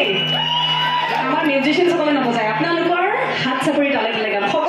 দেই আমাৰ মিউজিচিয়ানসকলে নবজায় আপোনালোকৰ হাত চাপৰি তালে লাগে সকলো